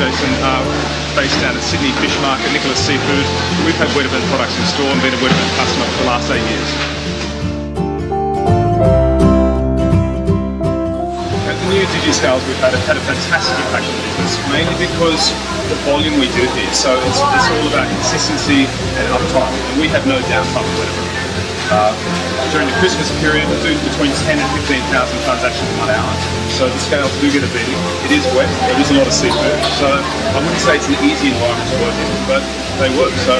Jason, uh, based down at Sydney Fish Market, Nicholas Seafood. We've had Wedderburn products in store and been a Wedderburn customer for the last eight years. At the new DigiScales, we've had a, had a fantastic impact on the business, mainly because the volume we do here. So it's, it's all about consistency and uptime, and we have no downtime at Wedderburn. Uh, during the Christmas period, do between 10 and 15,000 transactions one hour. So the scales do get a beating. It is wet, there is a lot of seafood. So I wouldn't say it's an easy environment to work in, but they work. So